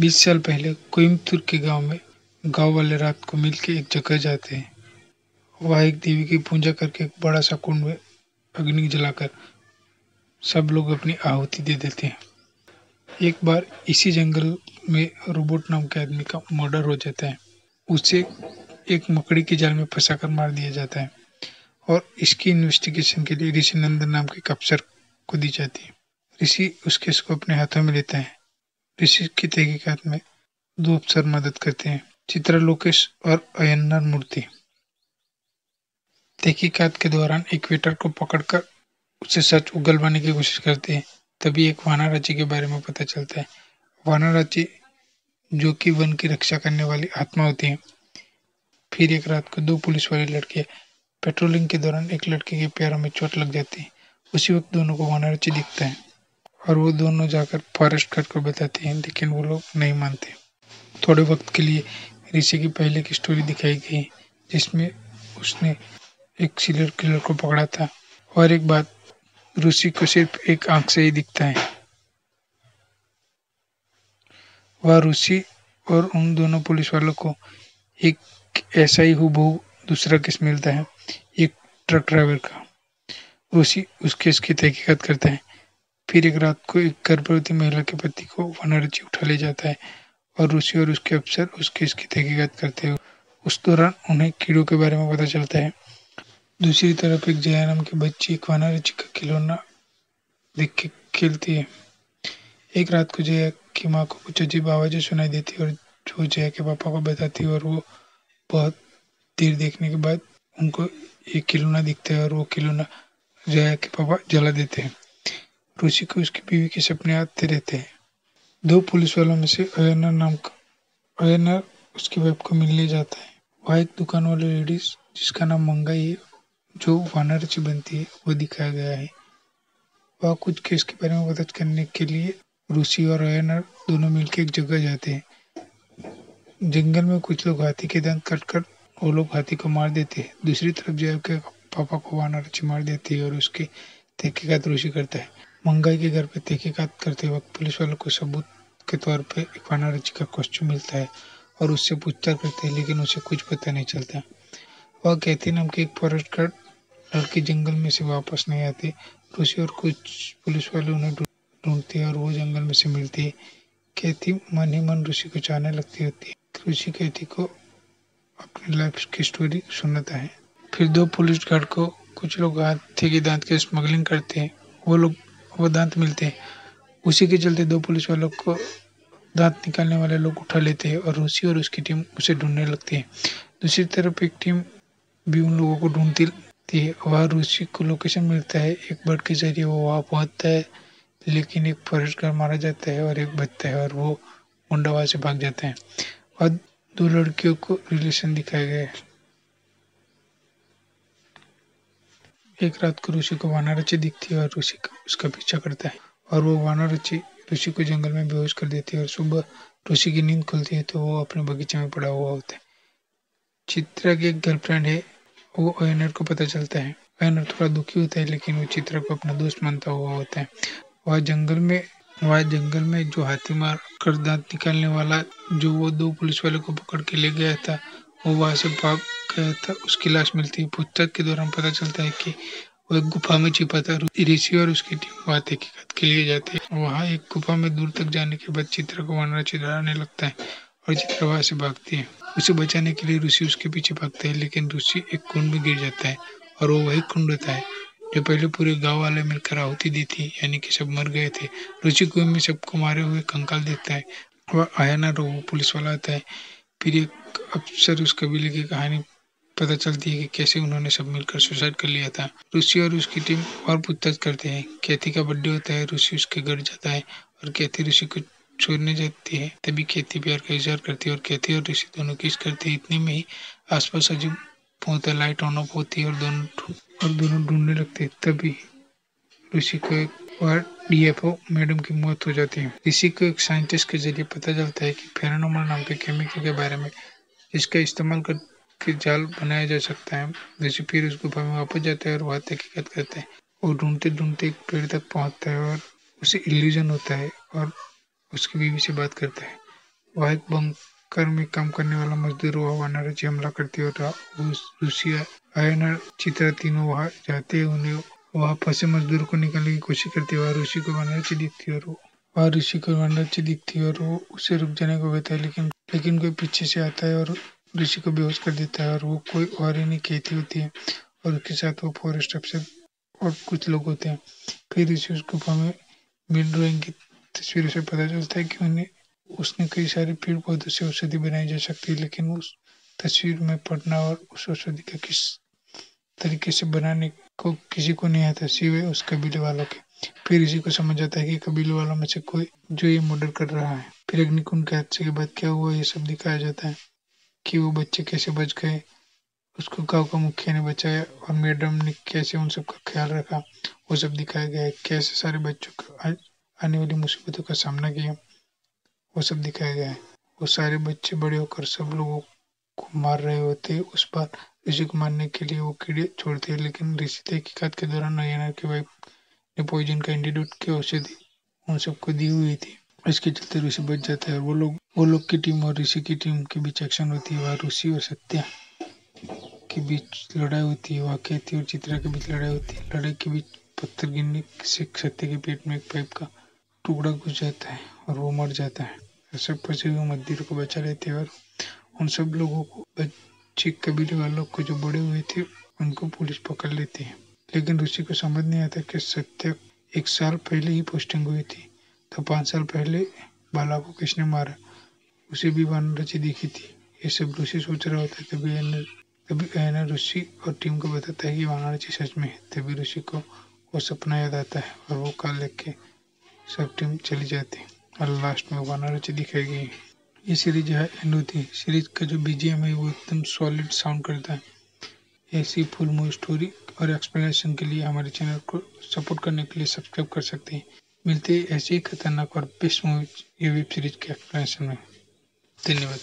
बीस साल पहले कोयम्बतूर के गाँव में गाँव वाले रात को मिलकर एक जगह जाते हैं। वह एक देवी की पूजा करके एक बड़ा सा कुंड में अग्नि जलाकर सब लोग अपनी आहुति दे देते हैं। एक बार इसी जंगल में रोबोट नाम के आदमी का मर्डर हो जाता है। उसे एक मकड़ी के जाल में फंसाकर मार दिया जाता है और इसकी इन्वेस्टिगेशन के लिए ऋषि नंदन नाम के अफसर को दी जाती है। ऋषि उस केस को अपने हाथों में लेता है। ऋषि की तहकीकात में दो अफसर मदद करते हैं, चित्रा लोकेश और अयन्नर मूर्ति। तहकीकात के दौरान इक्वेटर को पकड़कर उसे सच उगलवाने की कोशिश करते हैं, तभी एक वानाराची के बारे में पता चलता है। वानाराची जो कि वन की रक्षा करने वाली आत्मा होती है, फिर एक रात को दो पुलिस वाली लड़कियाँ पेट्रोलिंग के दौरान एक लड़के के पैरों में चोट लग जाती है। उसी वक्त दोनों को वानाराची दिखता है। और वो दोनों जाकर फॉरेस्ट गार्ड को बताते हैं, लेकिन वो लोग नहीं मानते। थोड़े वक्त के लिए ऋषि की पहले की स्टोरी दिखाई गई, जिसमें उसने एक सीरियल किलर को पकड़ा था। और एक बात, ऋषि को सिर्फ़ एक आँख से ही दिखता है। वह ऋषि और उन दोनों पुलिस वालों को एक ऐसा ही हूबहू दूसरा केस मिलता है, एक ट्रक ड्राइवर का। ऋषि उस केस की तहकीकत करता है। फिर एक रात को एक गर्भवती महिला के पति को वनरची उठा ले जाता है और ऋषि और उसके अफसर उस केस की तहकीकत करते हैं। उस दौरान उन्हें कीड़ों के बारे में पता चलता है। दूसरी तरफ़ एक जया नाम की बच्ची एक वनरची का खिलौना देख के खेलती है। एक रात को जया की माँ को कुछ अजीब आवाज़ें सुनाई देती है और जो जया के पापा को बताती है और वो बहुत देर देखने के बाद उनको एक खिलौना दिखता है और वो खिलौना जया के पापा जला देते हैं। ऋषि को उसकी बीवी के सपने आते रहते हैं। दो पुलिस वालों में से अयनर नाम का अयनर उसकी वाइफ को मिलने जाता है। वह एक दुकान वाली लेडीज़ जिसका नाम मंगाई है जो वानरची बनती है, वो दिखाया गया है। वह कुछ केस के बारे में मदद करने के लिए रूसी और अयनर दोनों मिलकर एक जगह जाते हैं। जंगल में कुछ लोग हाथी के दांत कट कर वो लोग हाथी को मार देते हैं। दूसरी तरफ़ जय के पापा को वानरची मार देती है और उसके तहकीकात रूसी करता है। मंगाई के घर पे तहकीकात करते वक्त पुलिस वालों को सबूत के तौर पे एक वानारची का कॉस्ट्यूम मिलता है और उससे पूछताछ करते हैं, लेकिन उसे कुछ पता नहीं चलता। वह कहती नाम की एक फॉरेस्ट गार्ड लड़की जंगल में से वापस नहीं आती। ऋषि और कुछ पुलिस वाले उन्हें ढूंढते हैं और वो जंगल में से मिलती है। कहती, मन ही मन ऋषि को चाहने लगती होती है। ऋषि कहती, को अपनी लाइफ की स्टोरी सुनाता है। फिर दो पुलिस गार्ड को कुछ लोग हाथी के दांत की स्मगलिंग करते हैं। वो लोग वो दांत मिलते हैं। उसी के चलते दो पुलिस वालों को दांत निकालने वाले लोग उठा लेते हैं और रूसी और उसकी टीम उसे ढूँढने लगती है। दूसरी तरफ़ एक टीम भी उन लोगों को ढूंढती है। वहाँ रूसी को लोकेशन मिलता है। एक बर्ड के ज़रिए वो वहाँ पहुँचता है, लेकिन एक फॉरेस्ट गार्ड मारा जाता है और एक बचता है और वो मुंडा वहाँ से भाग जाते हैं। और दो लड़कियों को रिलेशन दिखाया गया है। एक रात को ऋषि को वानारची दिखती है और ऋषि उसका पीछा करता है। और वो वानारची ऋषि को जंगल में बेहोश कर देती है और सुबह ऋषि की नींद खुलती है तो वो अपने बगीचे में पड़ा हुआ होता है। चित्रा की एक गर्लफ्रेंड है, वो अयनर को पता चलता है। अयनर थोड़ा दुखी होता है, लेकिन वो चित्रा को अपना दोस्त मानता हुआ होता है। वह जंगल में वह जंगल में जो हाथी मार कर दांत निकालने वाला जो वो दो पुलिस वाले को पकड़ के ले गया था वो वहाँ से भाग गया था। उसकी लाश मिलती है। पूछताछ के दौरान पता चलता है कि वो एक गुफा में छिपा था ऋषि और उसकी टीम वहाँ तहकीकत के लिए जाती है। वहाँ एक गुफा में दूर तक जाने के बाद चित्र को वानरा चित्राने लगता है और चित्र वहाँ से भागती है। उसे बचाने के लिए ऋषि उसके पीछे भागता है, लेकिन ऋषि एक कुंड में गिर जाता है और वो वही कुंड होता है जो पहले पूरे गाँव वाले मिलकर आहुति दी थी यानी कि सब मर गए थे। ऋषि कुएँ में सबको मारे हुए कंकाल देखता है। वह आया ना रो पुलिस वाला आता है। फिर एक अफसर उस कबीले की कहानी पता चलती है कि कैसे उन्होंने सब मिलकर सुसाइड कर लिया था। ऋषि और उसकी टीम और पूछताछ करते हैं। कैथी का बर्थडे होता है, ऋषि उसके घर जाता है और कैथी ऋषि को छोड़ने जाती है। तभी कैथी प्यार का इजहार करती है और कैथी और ऋषि दोनों किस करते हैं, इतने में ही आसपास अजीब पहुँचता लाइट ऑन ऑफ़ होती है और दोनों और दोनों ढूँढने लगते हैं। तभी ऋषि को एक बार डीएफओ मैडम की मौत हो जाती है। ऋषि को एक साइंटिस्ट के ज़रिए पता चलता है कि फेरानोमल नाम के केमिकल के बारे में जिसका इस्तेमाल कर के जाल बनाया जा सकता है, जैसे फिर उस गुफा में वापस जाता है और वहाँ तहकीकत करते हैं। और ढूंढते ढूंढते एक पेड़ तक पहुँचता है और उसे इल्यूजन होता है और उसकी बीवी से बात करता है। वह एक बंकर में काम करने वाला मजदूर वह वानरची हमला करती और रूसी आयनर चित्रा तीनों वहाँ जाते हैं। उन्हें वह फंसे मजदूर को निकालने की कोशिश करती है। वह ऋषि को वानरची दिखती है और वह ऋषि को वानरची दिखती है और वो उसे रुक जाने को कहता है, लेकिन लेकिन कोई पीछे से आता है और ऋषि को बेहोश कर देता है और वो कोई और ही नहीं कहती होती है। और उसके साथ वो फॉरेस्ट अफसर और कुछ लोग होते हैं। फिर ऋषि उस गुफा में मिल ड्राइंग की तस्वीरों से पता चलता है कि उन्हें, उसने कई सारे पेड़ पौधों से औषधि बनाई जा सकती है, लेकिन उस तस्वीर में पढ़ना और उस औषधि का किस तरीके से बनाने को किसी को नहीं आता सिवाय उस कबीले वालों के। फिर इसी को समझ आता है कि कबीले वालों में से कोई जो ये मर्डर कर रहा है। फिर अग्निकुंड के हादसे के बाद क्या हुआ, ये सब दिखाया जाता है कि वो बच्चे कैसे बच गए, उसको गाँव का मुखिया ने बचाया और मैडम ने कैसे उन सबका ख्याल रखा, वो सब दिखाया गया है। कैसे सारे बच्चों को आने वाली मुसीबतों का सामना किया, वो सब दिखाया गया है। वो सारे बच्चे बड़े होकर सब लोगों को मार रहे होते, उस बार ऋषि को मारने के लिए वो कीड़े छोड़ते हैं लेकिन ऋषि तहकीकात के दौरान नयना की वाइफ ने पॉइजन का एंटीडोट की औषधि उन सबको दी हुई थी। इसके चलते ऋषि बच जाता है वो लोग वो लोग की टीम और ऋषि की टीम के बीच एक्शन होती है, वह ऋषि और सत्या के बीच लड़ाई होती है, वहाँ कहती और चित्रा के बीच लड़ाई होती है। लड़ाई के बीच पत्थर गिरने से सत्य के पेट में एक पाइप का टुकड़ा घुस जाता है और वो मर जाता है। सब फंसे हुए मंदिर को बचा लेते हैं और उन सब लोगों को, बच्चे कबीले वालों को जो बड़े हुए थे, उनको पुलिस पकड़ लेती है। लेकिन ऋषि को समझ नहीं आता कि सत्य एक साल पहले ही पोस्टिंग हुई थी। तो पाँच साल पहले बाला को किसने मारा? उसे भी वानरची दिखी थी। ये सब ऋषि सोच रहा होता है, तभी तभी एना ऋषि और टीम को बताता है कि वानरची सच में है। तभी ऋषि को वो सपना याद आता है और वो काल लेख के सब टीम चली जाती है और लास्ट में वानरची दिखाई गई ये सीरीज़ है एंड होती है सीरीज़ का जो बीजीएम है, वो एकदम सॉलिड साउंड करता है। ऐसी फुल मूवी स्टोरी और एक्सप्लेनेशन के लिए हमारे चैनल को सपोर्ट करने के लिए सब्सक्राइब कर सकते हैं। मिलते ऐसे ही खतरनाक और बेस्ट मूवीज़ ये वेब सीरीज़ के एक्सप्लेनेशन में। धन्यवाद।